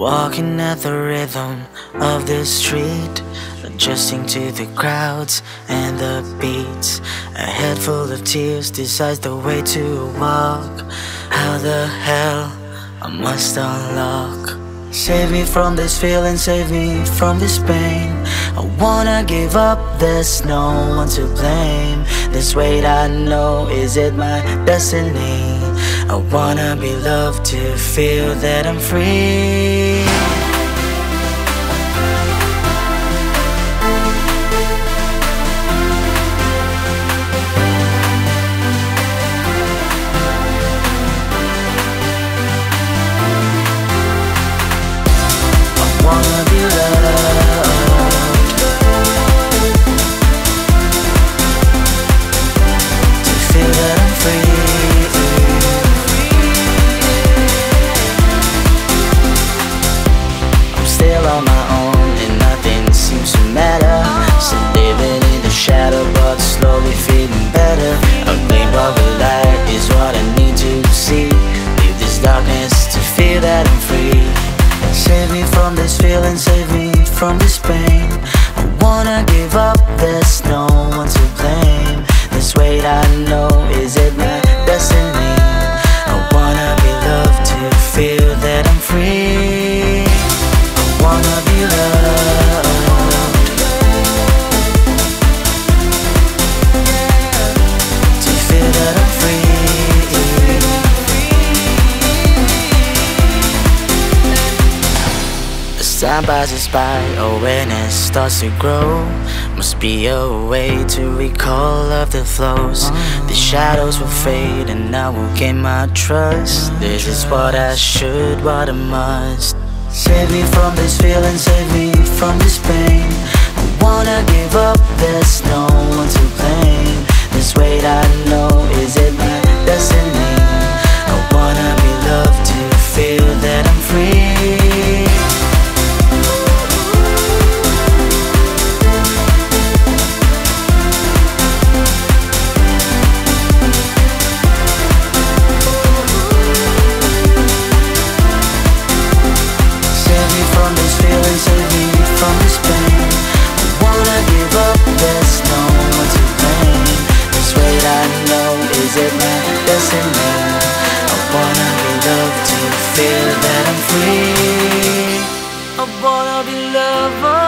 Walking at the rhythm of the street, adjusting to the crowds and the beats. A head full of tears decides the way to walk. How the hell I must unlock? Save me from this feeling, save me from this pain. I wanna give up, there's no one to blame. This weight I know, is it my destiny? I wanna be loved to feel that I'm free. Save me from this feeling, save me from this pain. I wanna give up, there's no one to blame. This weight I know, is it my destiny? I wanna be loved to feel that I'm free. I wanna be loved time passes by, oh, awareness starts to grow. Must be a way to recall of the flows. The shadows will fade, and I will gain my trust. This is what I should, what I must. Save me from this feeling, save me from this pain. I wanna give up, there's no one to that I'm free. I wanna be loved.